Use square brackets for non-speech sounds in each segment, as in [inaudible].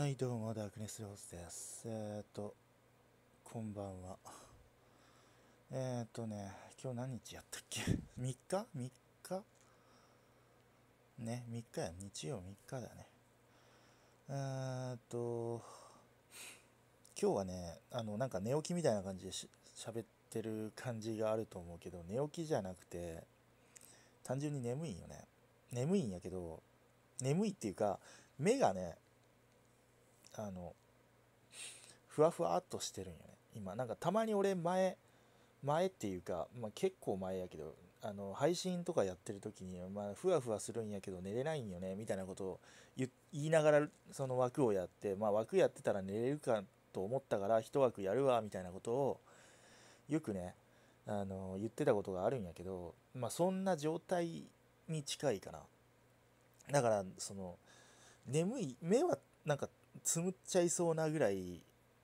はい、どうも、ダークネスローズです。えーと、こんばんは。えーっとね、今日何日やったっけ [laughs] ?3 日 ?3 日？ね、3日や、日曜3日だね。えーっと、今日はね、あの、なんか寝起きみたいな感じでし喋ってる感じがあると思うけど、寝起きじゃなくて、単純に眠いんよね。眠いんやけど、眠いっていうか、目がね、あのふわふわっとしてるんよね。今なんかたまに俺前前っていうか、まあ、結構前やけどあの配信とかやってる時に、まあ、ふわふわするんやけど寝れないんよねみたいなことを言いながらその枠をやって、まあ、枠やってたら寝れるかと思ったから一枠やるわみたいなことをよくねあの言ってたことがあるんやけど、まあ、そんな状態に近いかな。だからその眠い目はなんかつむっちゃいそうなぐらい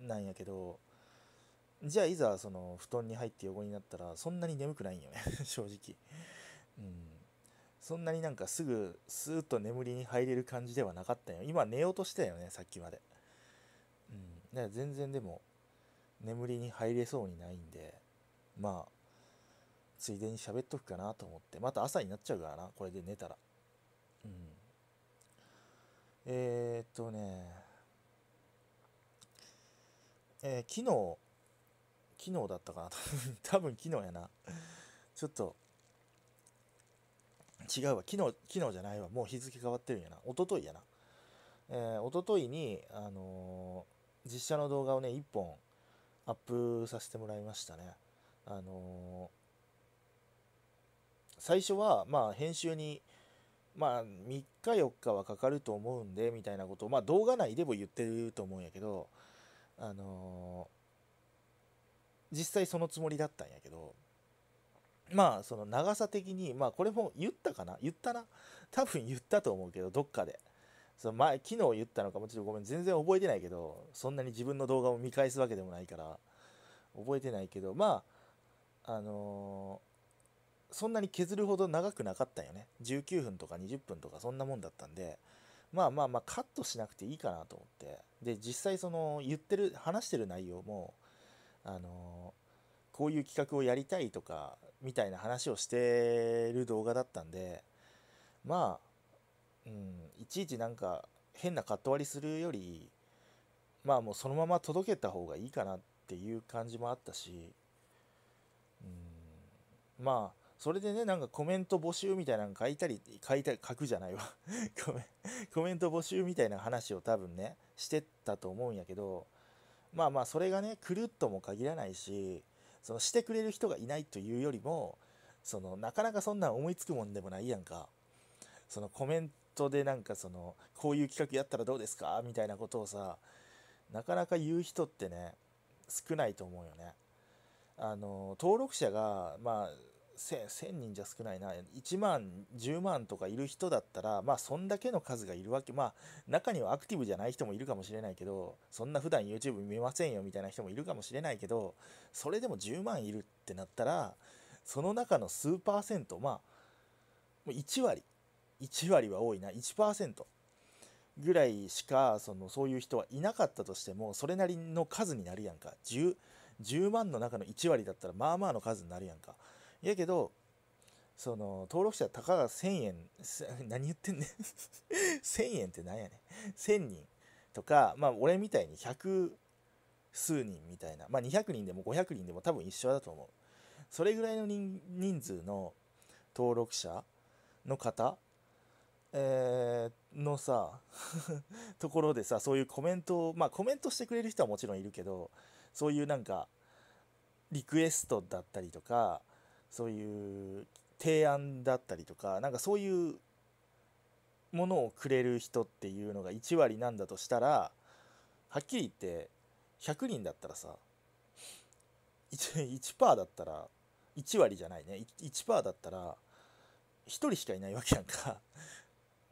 なんやけどじゃあいざその布団に入って横になったらそんなに眠くないんよね [laughs] 正直。うん。そんなになんかすぐスーッと眠りに入れる感じではなかったよ。今寝ようとしてたよねさっきまで。うん。だから全然でも眠りに入れそうにないんでまあついでに喋っとくかなと思って。また朝になっちゃうからなこれで寝たら。うん。えー、っとねえー昨日昨日だったかな。[laughs] 多分昨日やな。ちょっと違うわ。昨日昨日じゃないわ。もう日付変わってるんやな。一昨日やな。えー、一昨日にあのー実写の動画をね1本アップさせてもらいましたね。あのー最初はまあ編集にまあ3日4日はかかると思うんでみたいなことをまあ動画内でも言ってると思うんやけどあのー実際そのつもりだったんやけどまあその長さ的にまあこれも言ったかな？言ったな？多分言ったと思うけどどっかで。その前昨日言ったのかもちろんごめん全然覚えてないけどそんなに自分の動画を見返すわけでもないから覚えてないけどまああのーそんなに削るほど長くなかったんよね。19分とか20分とかそんなもんだったんでまあまあまあカットしなくていいかなと思って。で実際その言ってる話してる内容もあのこういう企画をやりたいとかみたいな話をしてる動画だったんでまあうんいちいちなんか変なカット割りするよりまあもうそのまま届けた方がいいかなっていう感じもあったしうんまあそれでねなんかコメント募集みたいなの書いたり書いたり書くじゃないわ。[laughs] コメコメント募集みたいな話を多分ねしてたと思うんやけどまあまあそれがね来るっとも限らないしそのしてくれる人がいないというよりもそのなかなかそんなん思いつくもんでもないやんか。そのコメントでなんかそのこういう企画やったらどうですか？みたいなことをさなかなか言う人ってね少ないと思うよね。あの登録者がまあ1000人じゃ少ないな。1万10万とかいる人だったらまあそんだけの数がいるわけ。まあ中にはアクティブじゃない人もいるかもしれないけどそんな普段 YouTube 見ませんよみたいな人もいるかもしれないけどそれでも10万いるってなったらその中の数パーセントまあ1割1割は多いな。1%ぐらいしかそのそういう人はいなかったとしてもそれなりの数になるやんか。10, 10万の中の1割だったらまあまあの数になるやんか。やけどその登録者たかが1000円 [laughs] 何言ってんねん。[laughs] 1000円ってなんやねん。1000人とかまあ俺みたいに100数人みたいな。まあ200人でも500人でも多分一緒だと思う。それぐらいの人人数の登録者の方えーのさ [laughs] ところでさそういうコメントをまあコメントしてくれる人はもちろんいるけどそういうなんかリクエストだったりとかそういう提案だったりとかなんかそういうものをくれる人っていうのが1割なんだとしたらはっきり言って100人だったらさ 1%, 1だったら1割じゃないね。1%だったら1人しかいないわけやんか。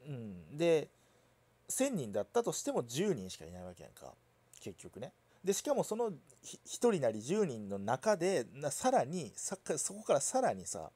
うん。で1000人だったとしても10人しかいないわけやんか。結局ね。でしかもその1人なり10人の中でなさらにさそこからさらにさ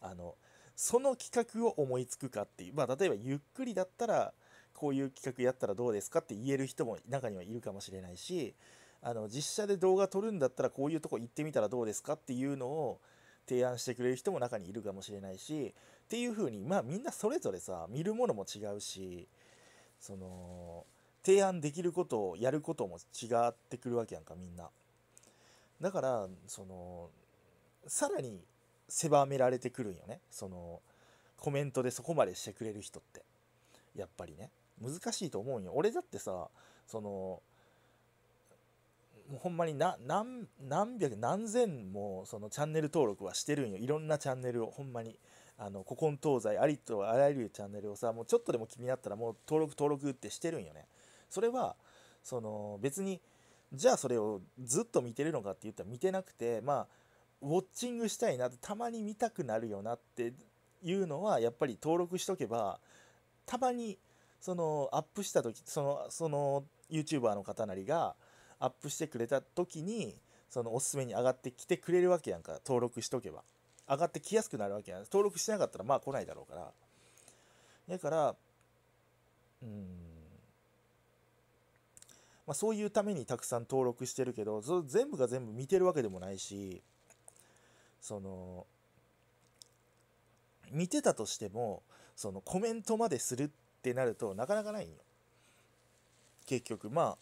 あのその企画を思いつくかっていうまあ例えばゆっくりだったらこういう企画やったらどうですかって言える人も中にはいるかもしれないしあの実写で動画撮るんだったらこういうとこ行ってみたらどうですかっていうのを提案してくれる人も中にいるかもしれないしっていう風にまあみんなそれぞれさ見るものも違うしその提案できることをやることも違ってくるわけやんかみんな。だからそのさらに狭められてくるんよね。そのコメントでそこまでしてくれる人って。やっぱりね。難しいと思うんよ。俺だってさそのもうほんまにな何何百何千もそのチャンネル登録はしてるんよ。いろんなチャンネルをほんまに。あの古今東西ありとあらゆるチャンネルをさもうちょっとでも気になったらもう登録登録ってしてるんよね。それはその別にじゃあそれをずっと見てるのかって言ったら見てなくてまあウォッチングしたいなたまに見たくなるよなっていうのはやっぱり登録しとけばたまにそのアップした時そのその YouTuber の方なりがアップしてくれた時にそのおすすめに上がってきてくれるわけやんか登録しとけば。上がってきやすくなるわけやん。登録してなかったらまあ来ないだろうから。だからうん。まあ、そういうためにたくさん登録してるけど全部が全部見てるわけでもないしその見てたとしてもそのコメントまでするってなるとなかなかないんよ。結局ま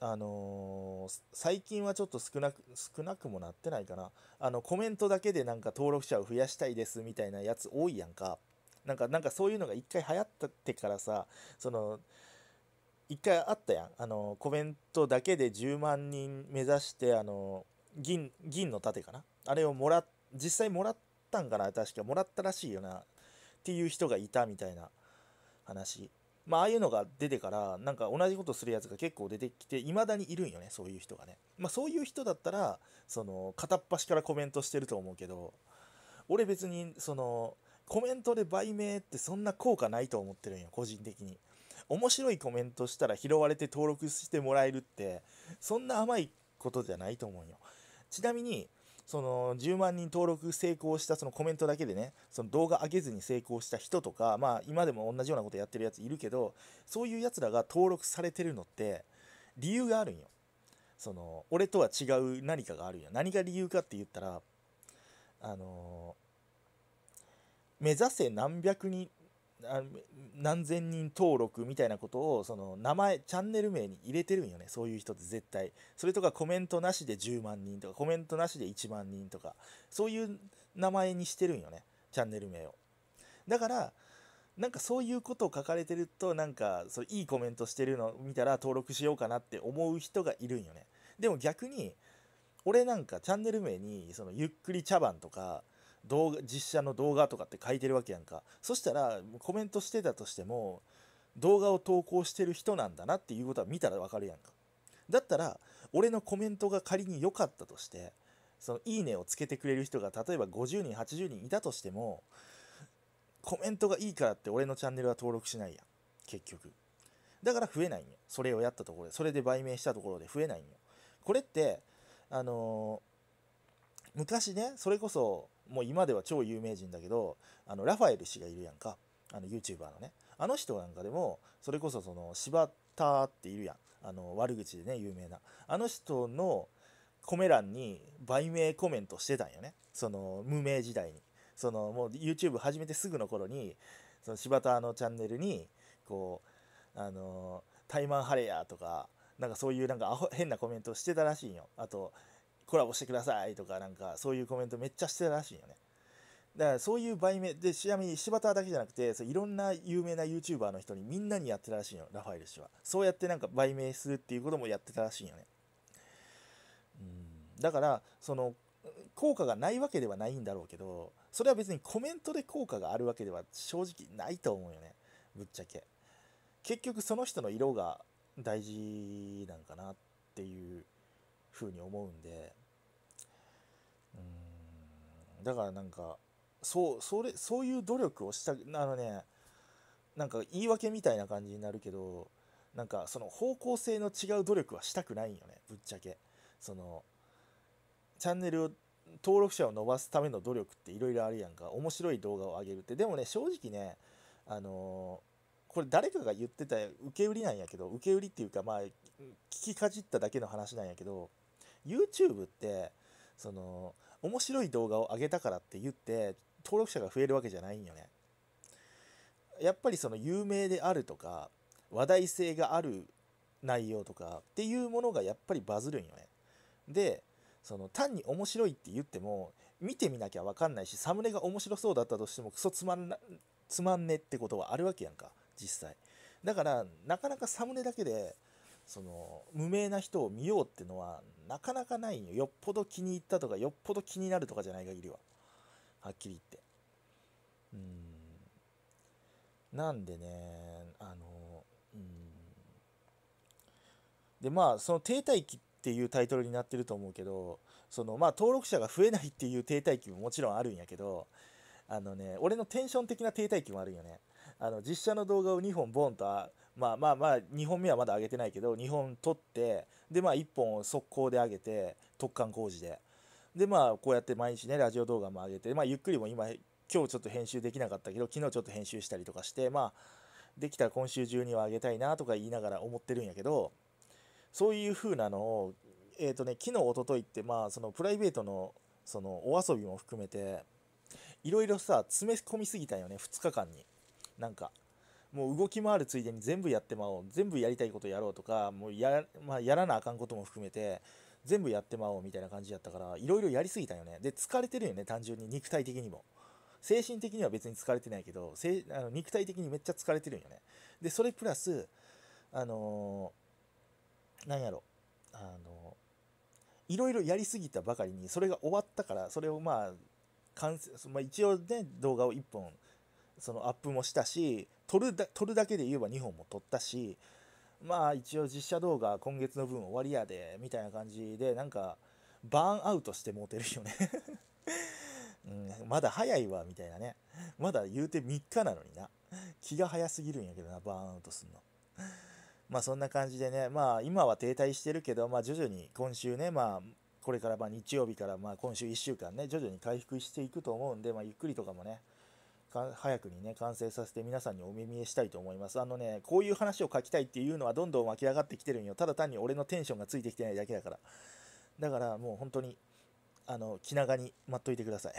ああのー、最近はちょっと少なく少なくもなってないかな。あのコメントだけでなんか登録者を増やしたいですみたいなやつ多いやんか。なんかなんかそういうのが一回流行ったってからさその一回あったやん。あのコメントだけで10万人目指してあの銀銀の盾かな？あれをもら実際もらったんかな？確か。もらったらしいよな。っていう人がいたみたいな話。まあああいうのが出てからなんか同じことするやつが結構出てきて未だにいるんよねそういう人がね。まあそういう人だったらその片っ端からコメントしてると思うけど俺別にそのコメントで売名ってそんな効果ないと思ってるんよ個人的に。面白いコメントしたら拾われて登録してもらえるってそんな甘いことじゃないと思うよ。ちなみにその10万人登録成功したそのコメントだけでねその動画上げずに成功した人とかまあ今でも同じようなことやってるやついるけどそういうやつらが登録されてるのって理由があるんよ。その俺とは違う何かがあるんよ。何が理由かって言ったらあの目指せ何百人何千人登録みたいなことをその名前チャンネル名に入れてるんよね。そういう人って絶対。それとかコメントなしで10万人とかコメントなしで1万人とか。そういう名前にしてるんよね。チャンネル名を。だからなんかそういうことを書かれてるとなんかそいいコメントしてるのを見たら登録しようかなって思う人がいるんよね。でも逆に俺なんかチャンネル名にそのゆっくり茶番とか動画実写の動画とかって書いてるわけやんか。そしたらコメントしてたとしても動画を投稿してる人なんだなっていうことは見たらわかるやんか。だったら俺のコメントが仮に良かったとしてそのいいねをつけてくれる人が例えば50人80人いたとしてもコメントがいいからって俺のチャンネルは登録しないやん。結局。だから増えないんよ。それをやったところで。それで売名したところで増えないんよ。これってあのー、昔ねそれこそもう今では超有名人だけどあのラファエル氏がいるやんか。あの YouTuber のね。あの人なんかでもそれこそその柴田っているやん。あの悪口でね有名な。あの人のコメ欄に売名コメントしてたんよね。その無名時代に。そのもう YouTube 始めてすぐの頃にその柴田のチャンネルにこうあのタイマンハレやとかなんかそういうなんか変なコメントしてたらしいんよ。あとコラボしてくださいとかなんかそういうコメントめっちゃしてたらしいよね。だからそういう売名でちなみに柴田だけじゃなくてそういろんな有名な YouTuber の人にみんなにやってたらしいよラファエル氏は。そうやってなんか売名するっていうこともやってたらしいよね。うん。だからその効果がないわけではないんだろうけどそれは別にコメントで効果があるわけでは正直ないと思うよね。ぶっちゃけ。結局その人の色が大事なんかなっていうふうに思うんで。うん。だからなんかそうそれそういう努力をしたあのねなんか言い訳みたいな感じになるけどなんかその方向性の違う努力はしたくないんよねぶっちゃけ。そのチャンネルを登録者を伸ばすための努力っていろいろあるやんか。面白い動画を上げるって。でもね正直ねあのこれ誰かが言ってた受け売りなんやけど受け売りっていうかまあ聞きかじっただけの話なんやけど YouTube ってその面白い動画を上げたからって言って登録者が増えるわけじゃないんよね。やっぱりその有名であるとか話題性がある内容とかっていうものがやっぱりバズるんよね。でその単に面白いって言っても見てみなきゃ分かんないしサムネが面白そうだったとしてもクソつまんなつまんねってことはあるわけやんか実際。だからなかなかサムネだけでその無名な人を見ようってのはなかなかないよ。よっぽど気に入ったとかよっぽど気になるとかじゃない限りは。はっきり言って。うん。なんでねあのうん。でまあその停滞期っていうタイトルになってると思うけどそのまあ登録者が増えないっていう停滞期ももちろんあるんやけどあのね俺のテンション的な停滞期もあるんよね。あの実写の動画を2本ボンとまあまあまあ2本目はまだ上げてないけど2本撮ってでまあ1本を速攻で上げて特貫工事で。でまあこうやって毎日ねラジオ動画も上げてまあゆっくりも今今日ちょっと編集できなかったけど昨日ちょっと編集したりとかしてまあできたら今週中には上げたいなとか言いながら思ってるんやけどそういう風なのをえっ、ー、とね昨日おとといってまあそのプライベートのそのお遊びも含めていろいろさ詰め込みすぎたよね2日間に。なんかもう動き回るついでに全部やってまおう。全部やりたいことやろうとかもうや,、まあ、やらなあかんことも含めて全部やってまおうみたいな感じやったからいろいろやりすぎたよね。で疲れてるよね単純に。肉体的にも。精神的には別に疲れてないけどせあの肉体的にめっちゃ疲れてるんよね。でそれプラスあのー、なんやろ。あのー、いろいろやりすぎたばかりにそれが終わったからそれをまあ完成、まあ、一応ね動画を1本そのアップもしたし撮るだ撮るだけで言えば2本も撮ったしまあ一応実写動画今月の分終わりやでみたいな感じでなんかバーンアウトしてもうてるよね。[laughs] うん、まだ早いわみたいなね。まだ言うて3日なのにな。気が早すぎるんやけどなバーンアウトすんの。まあそんな感じでねまあ今は停滞してるけどまあ徐々に今週ねまあこれからま日曜日からまあ今週1週間ね徐々に回復していくと思うんでまあゆっくりとかもね早くにね完成させて皆さんにお耳見えしたいと思います。あのねこういう話を書きたいっていうのはどんどん湧き上がってきてるんよ。ただ単に俺のテンションがついてきてないだけだから。だからもう本当にあの気長に待っといてください。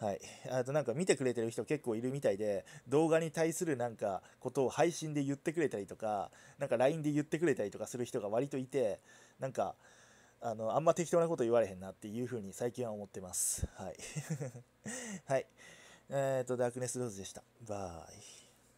はい、あとなんか見てくれてる人結構いるみたいで動画に対するなんかことを配信で言ってくれたりとかなんか LINE で言ってくれたりとかする人が割といてなんかあのあんま適当なこと言われへんなっていう風に最近は思ってます。はい。[laughs] はい。えっ、ー、とダークネスローズでした。バイ。